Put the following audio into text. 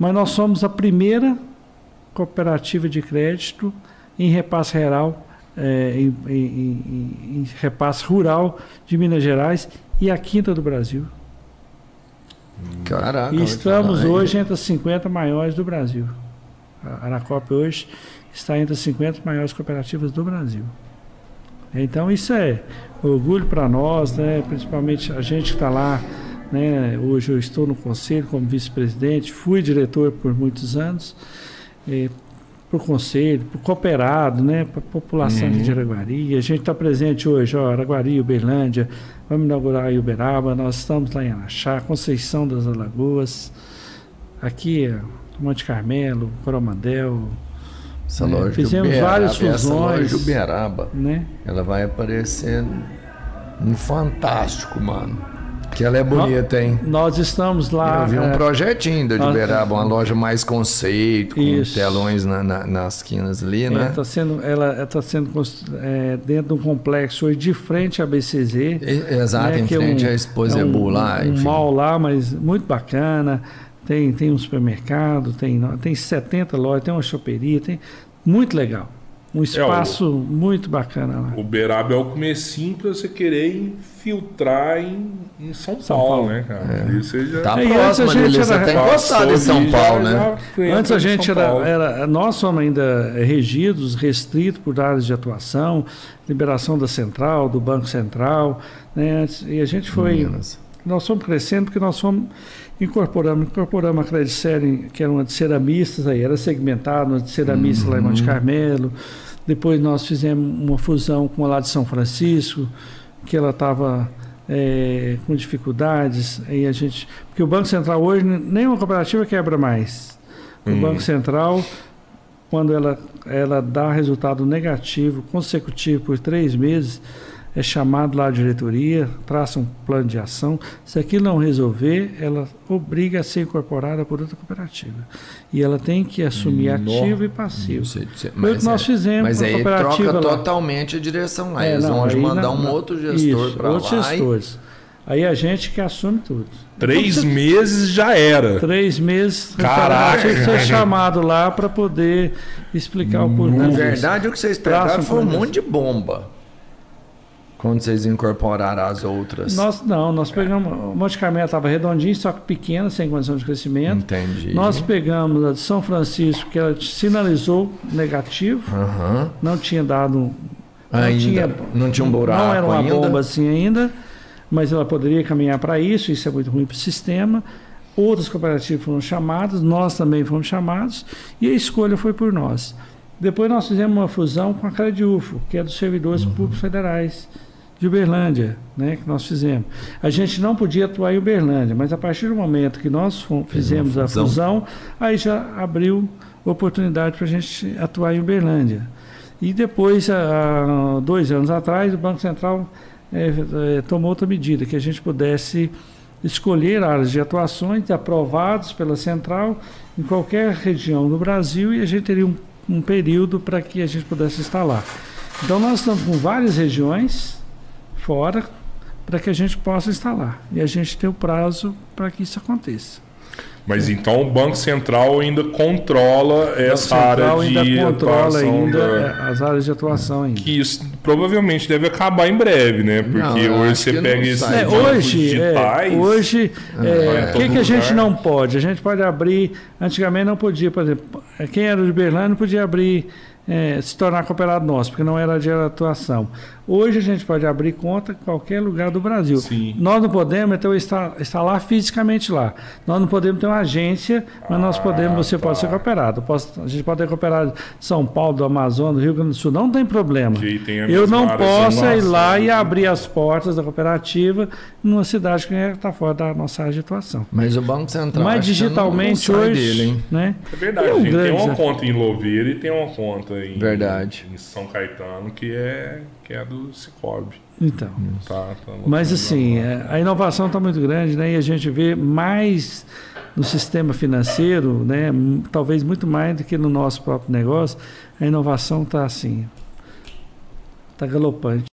mas nós somos a primeira cooperativa de crédito em repasse real, é, em, em, em, em, repasse rural de Minas Gerais e a quinta do Brasil. Caraca, e estamos hoje entre as 50 maiores do Brasil. A Aracop hoje está entre as 50 maiores cooperativas do Brasil. Então isso é orgulho para nós, né? principalmente a gente que está lá. Né? Hoje eu estou no conselho como vice-presidente, fui diretor por muitos anos. para o conselho, para o cooperado, né, para a população uhum. de Araguari. A gente está presente hoje, ó, Araguari, Uberlândia, vamos inaugurar Uberaba, nós estamos lá em Araxá, Conceição das Alagoas, aqui Monte Carmelo, Coromandel, essa né? loja Fizemos Uberaba, várias fusões. Essa loja Uberaba, né? ela vai aparecer um fantástico, mano. Que ela é bonita, hein? Nós estamos lá. Eu vi um é, projetinho da Uberaba, uma loja mais conceito, com isso. telões na, na, nas esquinas ali, é, né? Tá sendo, ela está sendo é, dentro de um complexo hoje de frente à BCZ. exato, né, em frente é um, à Exposebu é lá. Um, um mall lá, mas muito bacana. Tem, tem um supermercado, tem, tem 70 lojas, tem uma choperia, tem muito legal. Um espaço é, o, muito bacana lá. Uberaba é o comecinho para você querer infiltrar em, em São, São Paulo, Paulo, né, cara? É. Isso já... Tá é, antes a gente era... gostado de São Paulo, né? Antes a gente era, era, Nós somos ainda regidos, restritos por áreas de atuação, liberação da Central, do Banco Central, né? E a gente foi... Minas. Nós fomos crescendo porque nós fomos incorporamos, incorporamos a Credicere, que era uma de ceramistas, aí era segmentado, uma de ceramistas uhum. lá em Monte uhum. Carmelo. Depois nós fizemos uma fusão com a lá de São Francisco, que ela estava é, com dificuldades. Aí a gente, porque o Banco Central hoje, nenhuma cooperativa quebra mais. O uhum. Banco Central, quando ela, ela dá resultado negativo consecutivo por três meses, é chamado lá à diretoria, traça um plano de ação. Se aquilo não resolver, ela obriga a ser incorporada por outra cooperativa. E ela tem que assumir ativo e passivo. Sei, sei, Foi o que nós é, fizemos Mas aí troca lá. totalmente a direção lá. É, Eles não, vão mandar um outro gestor para lá. Outros gestores. Aí a gente que assume tudo. Três então, meses já era. Três meses. Caraca! Tinha que ser chamado lá para poder explicar o porquê. Na verdade, o que vocês pegaram foi um monte de bomba. Quando vocês incorporaram as outras? Nós não, nós pegamos. O Monte Carmelo estava redondinho, só que pequeno, sem condição de crescimento. Entendi. Nós pegamos a de São Francisco, que ela sinalizou negativo, uhum. não tinha dado. Não ainda. Tinha, não tinha um buraco. Não era uma ainda. bomba assim ainda, mas ela poderia caminhar para isso, isso é muito ruim para o sistema. Outras cooperativas foram chamadas, nós também fomos chamados, e a escolha foi por nós. Depois nós fizemos uma fusão com a Crediufo, que é dos servidores uhum. públicos federais de Uberlândia, né, que nós fizemos. A gente não podia atuar em Uberlândia, mas a partir do momento que nós fizemos a fusão, aí já abriu oportunidade para a gente atuar em Uberlândia. E depois, há dois anos atrás, o Banco Central é, é, tomou outra medida, que a gente pudesse escolher áreas de atuações aprovadas pela Central em qualquer região do Brasil e a gente teria um, um período para que a gente pudesse instalar. Então, nós estamos com várias regiões fora para que a gente possa instalar. E a gente tem o prazo para que isso aconteça. Mas é. então o Banco Central ainda controla essa área de ainda controla ainda da... as áreas de atuação ainda. Que isso provavelmente deve acabar em breve, né? Porque não, hoje você pega esses é, hoje, digitais. É, hoje, o é, que, que a gente não pode? A gente pode abrir. Antigamente não podia, por exemplo, quem era de Berlândia não podia abrir é, se tornar cooperado nosso, porque não era de atuação. Hoje a gente pode abrir conta em qualquer lugar do Brasil. Sim. Nós não podemos então estar, estar lá fisicamente lá. Nós não podemos ter uma agência, mas ah, nós podemos, você tá. pode ser cooperado. Posso, a gente pode ter cooperado de São Paulo, do Amazonas, do Rio Grande do Sul, não tem problema. Eu não posso ir lá e abrir as portas da cooperativa numa cidade que está fora da nossa área de atuação. Mas o Banco Central. Mas digitalmente não, não hoje. Dele, né? É verdade, é um gente tem uma desafio. conta em Louveira e tem uma conta em, verdade. em São Caetano que é que é do Cicobi. Então. Tá, tá mas assim, é, a inovação está muito grande, né? E a gente vê mais no sistema financeiro, né? Talvez muito mais do que no nosso próprio negócio. A inovação está assim, está galopante.